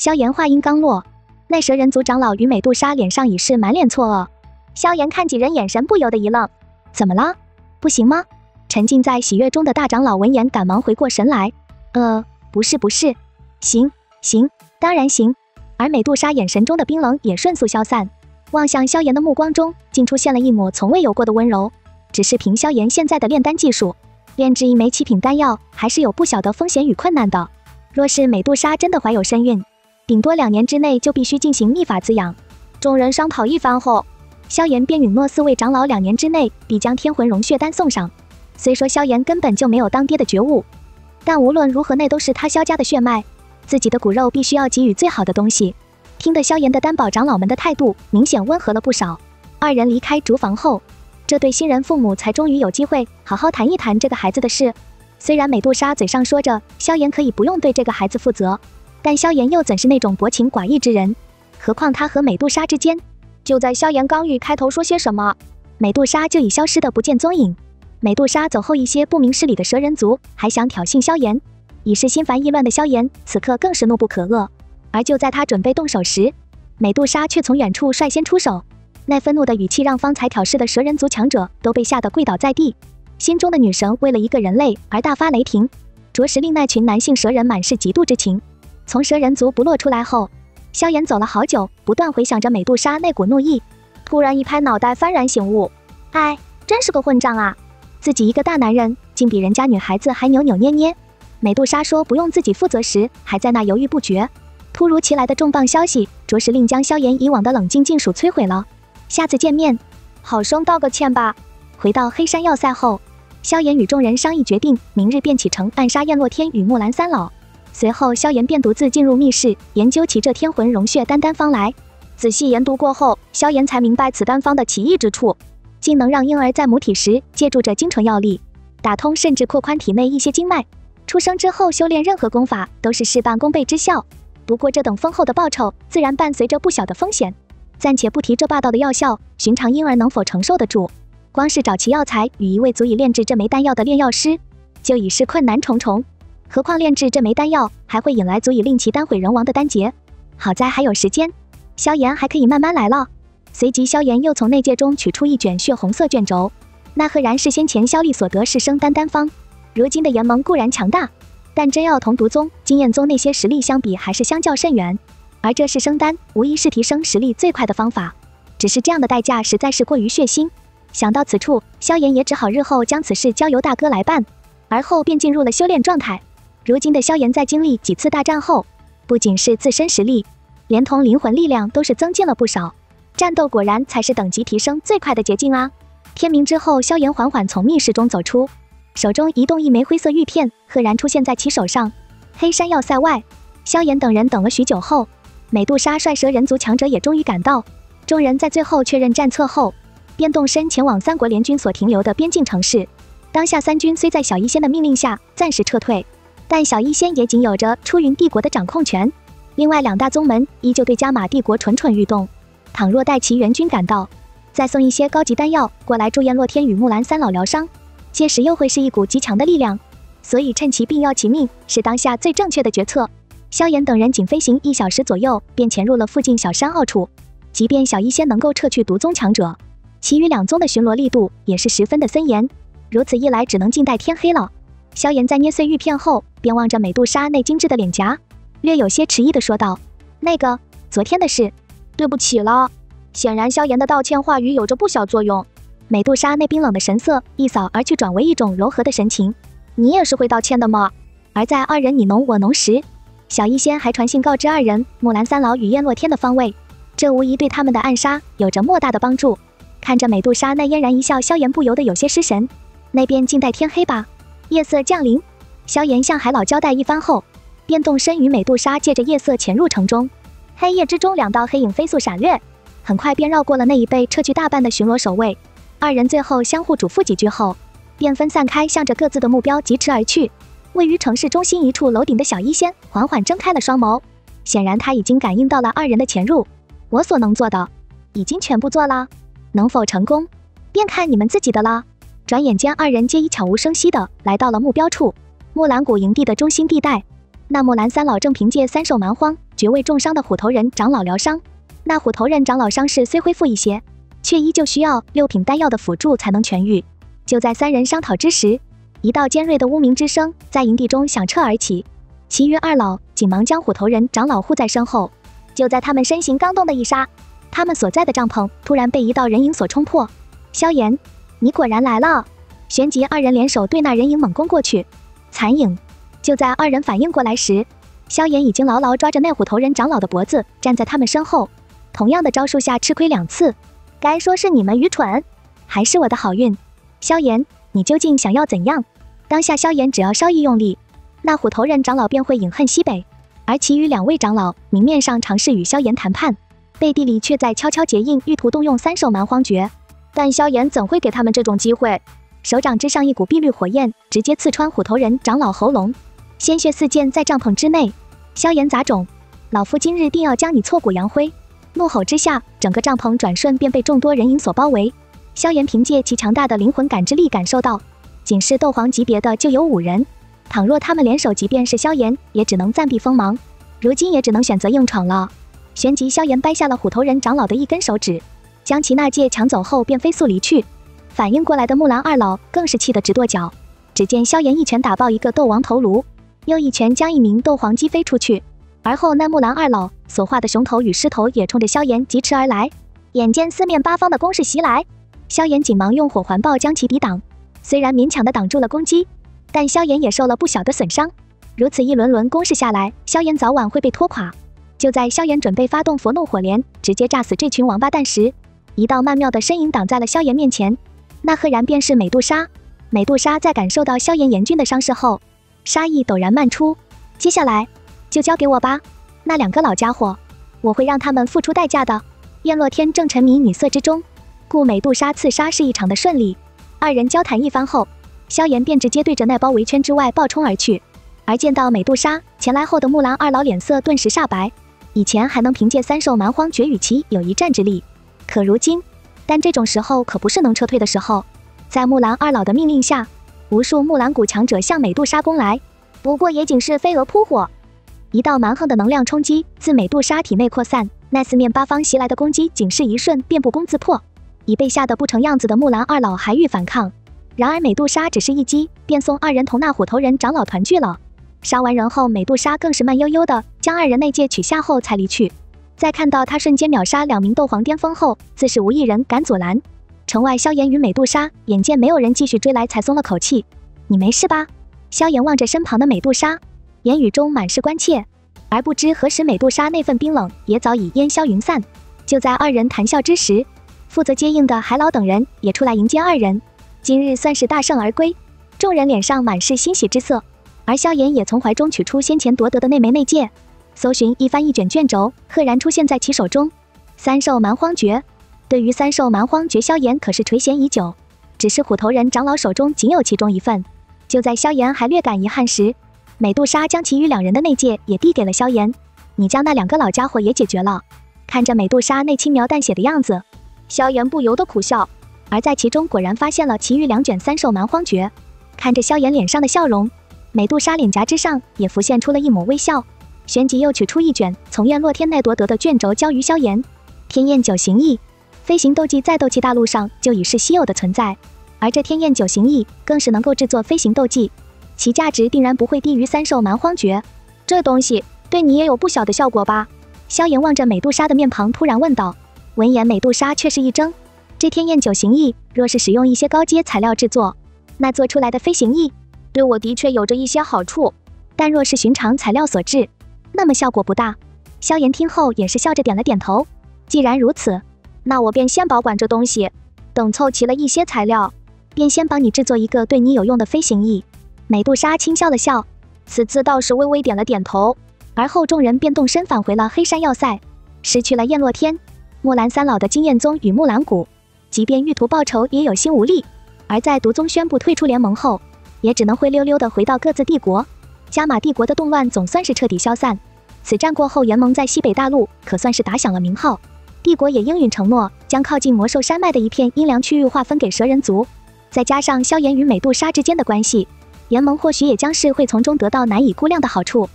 萧炎话音刚落，那蛇人族长老与美杜莎脸上已是满脸错愕。萧炎看几人眼神不由得一愣，怎么了？不行吗？沉浸在喜悦中的大长老闻言赶忙回过神来，呃，不是不是，行行，当然行。而美杜莎眼神中的冰冷也迅速消散，望向萧炎的目光中竟出现了一抹从未有过的温柔。只是凭萧炎现在的炼丹技术，炼制一枚七品丹药还是有不小的风险与困难的。若是美杜莎真的怀有身孕，顶多两年之内就必须进行秘法滋养。众人商讨一番后，萧炎便允诺四位长老两年之内必将天魂融血丹送上。虽说萧炎根本就没有当爹的觉悟，但无论如何那都是他萧家的血脉，自己的骨肉必须要给予最好的东西。听得萧炎的担保长老们的态度明显温和了不少。二人离开竹房后。这对新人父母才终于有机会好好谈一谈这个孩子的事。虽然美杜莎嘴上说着萧炎可以不用对这个孩子负责，但萧炎又怎是那种薄情寡义之人？何况他和美杜莎之间……就在萧炎刚欲开头说些什么，美杜莎就已消失的不见踪影。美杜莎走后，一些不明事理的蛇人族还想挑衅萧炎，已是心烦意乱的萧炎此刻更是怒不可遏。而就在他准备动手时，美杜莎却从远处率先出手。那愤怒的语气让方才挑事的蛇人族强者都被吓得跪倒在地，心中的女神为了一个人类而大发雷霆，着实令那群男性蛇人满是嫉妒之情。从蛇人族不落出来后，萧炎走了好久，不断回想着美杜莎那股怒意，突然一拍脑袋，幡然醒悟，哎，真是个混账啊！自己一个大男人，竟比人家女孩子还扭扭捏捏。美杜莎说不用自己负责时，还在那犹豫不决，突如其来的重磅消息，着实令将萧炎以往的冷静尽数摧毁了。下次见面，好生道个歉吧。回到黑山要塞后，萧炎与众人商议决定，明日便启程暗杀燕洛天与木兰三老。随后，萧炎便独自进入密室，研究起这天魂融血丹丹方来。仔细研读过后，萧炎才明白此丹方的奇异之处，竟能让婴儿在母体时借助着精纯药力，打通甚至扩宽体内一些经脉。出生之后修炼任何功法都是事半功倍之效。不过，这等丰厚的报酬自然伴随着不小的风险。暂且不提这霸道的药效，寻常婴儿能否承受得住？光是找齐药材与一位足以炼制这枚丹药的炼药师，就已是困难重重。何况炼制这枚丹药，还会引来足以令其丹毁人亡的丹劫。好在还有时间，萧炎还可以慢慢来了。随即，萧炎又从内戒中取出一卷血红色卷轴，那赫然是先前萧厉所得是生丹丹方。如今的炎盟固然强大，但真要同毒宗、经验宗那些实力相比，还是相较甚远。而这是生丹，无疑是提升实力最快的方法。只是这样的代价实在是过于血腥。想到此处，萧炎也只好日后将此事交由大哥来办，而后便进入了修炼状态。如今的萧炎在经历几次大战后，不仅是自身实力，连同灵魂力量都是增进了不少。战斗果然才是等级提升最快的捷径啊！天明之后，萧炎缓缓从密室中走出，手中移动一枚灰色玉片，赫然出现在其手上。黑山要塞外，萧炎等人等了许久后。美杜莎率蛇人族强者也终于赶到，众人在最后确认战策后，便动身前往三国联军所停留的边境城市。当下三军虽在小医仙的命令下暂时撤退，但小医仙也仅有着出云帝国的掌控权。另外两大宗门依旧对加玛帝国蠢蠢欲动。倘若待其援军赶到，再送一些高级丹药过来助燕洛天与木兰三老疗伤，届时又会是一股极强的力量。所以趁其病要其命，是当下最正确的决策。萧炎等人仅飞行一小时左右，便潜入了附近小山坳处。即便小医仙能够撤去毒宗强者，其余两宗的巡逻力度也是十分的森严。如此一来，只能静待天黑了。萧炎在捏碎玉片后，便望着美杜莎那精致的脸颊，略有些迟疑的说道：“那个，昨天的事，对不起了。”显然，萧炎的道歉话语有着不小作用。美杜莎那冰冷的神色一扫而去，转为一种柔和的神情：“你也是会道歉的吗？”而在二人你侬我侬时，小医仙还传信告知二人木兰三老与燕洛天的方位，这无疑对他们的暗杀有着莫大的帮助。看着美杜莎那嫣然一笑，萧炎不由得有些失神。那边静待天黑吧。夜色降临，萧炎向海老交代一番后，便动身与美杜莎借着夜色潜入城中。黑夜之中，两道黑影飞速闪掠，很快便绕过了那一被撤去大半的巡逻守卫。二人最后相互嘱咐几句后，便分散开，向着各自的目标疾驰而去。位于城市中心一处楼顶的小医仙缓缓睁开了双眸，显然他已经感应到了二人的潜入。我所能做的，已经全部做了，能否成功，便看你们自己的了。转眼间，二人皆已悄无声息的来到了目标处——木兰谷营地的中心地带。那木兰三老正凭借三兽蛮荒绝味重伤的虎头人长老疗伤。那虎头人长老伤势虽恢复一些，却依旧需要六品丹药的辅助才能痊愈。就在三人商讨之时，一道尖锐的呜鸣之声在营地中响彻而起。其余二老紧忙将虎头人长老护在身后。就在他们身形刚动的一刹，他们所在的帐篷突然被一道人影所冲破。萧炎，你果然来了！旋即二人联手对那人影猛攻过去。残影。就在二人反应过来时，萧炎已经牢牢抓着那虎头人长老的脖子，站在他们身后。同样的招数下吃亏两次，该说是你们愚蠢，还是我的好运？萧炎，你究竟想要怎样？当下萧炎只要稍一用力，那虎头人长老便会饮恨西北。而其余两位长老明面上尝试与萧炎谈判，背地里却在悄悄结印，欲图动用三手蛮荒诀。但萧炎怎会给他们这种机会？手掌之上一股碧绿火焰直接刺穿虎头人长老喉咙。鲜血四溅在帐篷之内，萧炎杂种，老夫今日定要将你挫骨扬灰！怒吼之下，整个帐篷转瞬便被众多人影所包围。萧炎凭借其强大的灵魂感知力感受到，仅是斗皇级别的就有五人，倘若他们联手，即便是萧炎，也只能暂避锋芒。如今也只能选择硬闯了。旋即，萧炎掰下了虎头人长老的一根手指，将其那戒抢走后便飞速离去。反应过来的木兰二老更是气得直跺脚。只见萧炎一拳打爆一个斗王头颅。又一拳将一名斗皇击飞出去，而后那木兰二老所化的熊头与狮头也冲着萧炎疾驰而来。眼见四面八方的攻势袭来，萧炎紧忙用火环抱将其抵挡。虽然勉强的挡住了攻击，但萧炎也受了不小的损伤。如此一轮轮攻势下来，萧炎早晚会被拖垮。就在萧炎准备发动佛怒火莲，直接炸死这群王八蛋时，一道曼妙的身影挡在了萧炎面前。那赫然便是美杜莎。美杜莎在感受到萧炎严峻的伤势后。杀意陡然漫出，接下来就交给我吧。那两个老家伙，我会让他们付出代价的。燕洛天正沉迷女色之中，故美杜莎刺杀是一场的顺利。二人交谈一番后，萧炎便直接对着那包围圈之外暴冲而去。而见到美杜莎前来后的木兰二老脸色顿时煞白。以前还能凭借三兽蛮荒绝与其有一战之力，可如今，但这种时候可不是能撤退的时候。在木兰二老的命令下。无数木兰谷强者向美杜莎攻来，不过也仅是飞蛾扑火，一道蛮横的能量冲击自美杜莎体内扩散，那四面八方袭来的攻击仅是一瞬便不攻自破。已被吓得不成样子的木兰二老还欲反抗，然而美杜莎只是一击便送二人同那虎头人长老团聚了。杀完人后，美杜莎更是慢悠悠的将二人内戒取下后才离去。在看到他瞬间秒杀两名斗皇巅峰后，自是无一人敢阻拦。城外，萧炎与美杜莎眼见没有人继续追来，才松了口气。你没事吧？萧炎望着身旁的美杜莎，言语中满是关切。而不知何时，美杜莎那份冰冷也早已烟消云散。就在二人谈笑之时，负责接应的海老等人也出来迎接二人。今日算是大胜而归，众人脸上满是欣喜之色。而萧炎也从怀中取出先前夺得的那枚内戒，搜寻一番，一卷卷轴赫然出现在其手中。三兽蛮荒诀。对于三兽蛮荒诀，萧炎可是垂涎已久。只是虎头人长老手中仅有其中一份。就在萧炎还略感遗憾时，美杜莎将其余两人的内戒也递给了萧炎。你将那两个老家伙也解决了。看着美杜莎那轻描淡写的样子，萧炎不由得苦笑。而在其中果然发现了其余两卷三兽蛮荒诀。看着萧炎脸上的笑容，美杜莎脸颊之上也浮现出了一抹微笑。旋即又取出一卷从燕洛天内夺得的卷轴交于萧炎。天焰九行翼。飞行斗技在斗气大陆上就已是稀有的存在，而这天焰九行翼更是能够制作飞行斗技，其价值定然不会低于三兽蛮荒诀。这东西对你也有不小的效果吧？萧炎望着美杜莎的面庞，突然问道。闻言，美杜莎却是一怔，这天焰九行翼若是使用一些高阶材料制作，那做出来的飞行翼对我的确有着一些好处，但若是寻常材料所致，那么效果不大。萧炎听后也是笑着点了点头。既然如此。那我便先保管这东西，等凑齐了一些材料，便先帮你制作一个对你有用的飞行翼。美杜莎轻笑了笑，此次倒是微微点了点头。而后众人便动身返回了黑山要塞，失去了燕洛天、木兰三老的经验宗与木兰谷，即便欲图报仇也有心无力。而在毒宗宣布退出联盟后，也只能灰溜溜的回到各自帝国。加玛帝国的动乱总算是彻底消散。此战过后，联盟在西北大陆可算是打响了名号。帝国也应允承诺，将靠近魔兽山脉的一片阴凉区域划分给蛇人族。再加上萧炎与美杜莎之间的关系，联盟或许也将是会从中得到难以估量的好处。